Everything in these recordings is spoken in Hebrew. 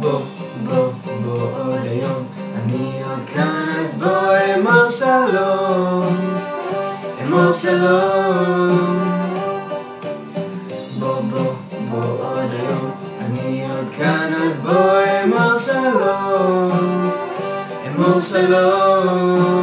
בוא, בוא, בוא עוד היום, אני עוד כאן אז בוא אמור שלום, אמור שלום. בוא, בוא, בוא עוד היום, אני עוד כאן אז בוא אמור שלום, אמור שלום.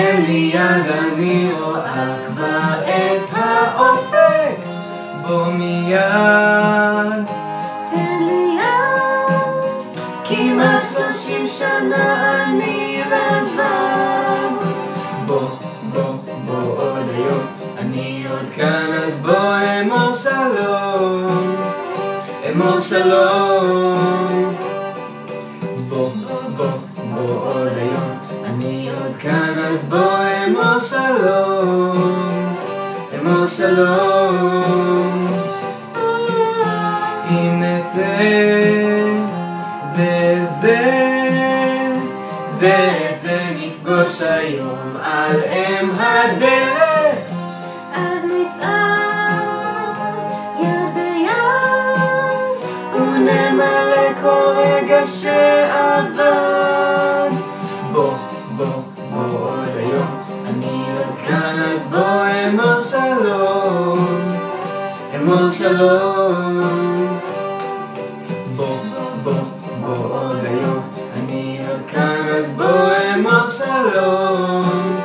תן לי יד, אני רואה כבר את האופק. בוא מיד, תן לי יד, כמעט שלושים שנה אני לבד. בוא, בוא, בוא עוד היום, אני עוד כאן אז בוא אמור שלום, אמור שלום. בוא, בוא, בוא עוד היום, שלום, אמור שלום. אם נצא זה זה, זה את זה נפגוש היום על אם הדרך. אז נצעד יד ביד, ונמלא כל רגע שעבד. אמור שלום. בוא, בוא, בוא עוד היום, אני עוד כאן אז בוא אמור שלום,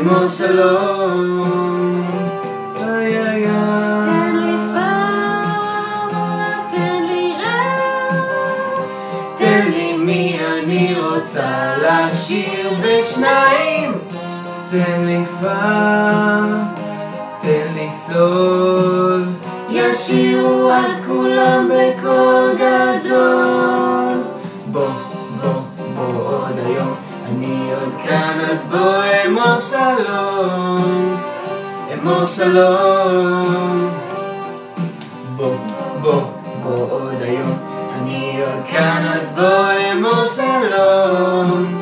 אמור שלום. איי איי תן לי איי. פאולה, תן לי רע, תן לי מי אני רוצה לשיר בשניים תן לי פה, תן לי סול ישירו אז כולם בקול גדול. בוא, בוא, בוא עוד היום. אני עוד כאן אז בוא אמור שלום. אמור שלום. בוא, בוא, בוא עוד היום. אני עוד כאן אז בוא אמור שלום.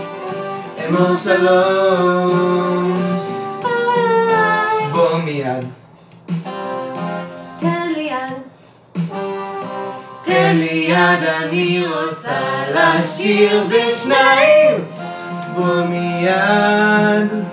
אמור שלום תן לי יד אני רוצה לשיר בשניים. בוא מיד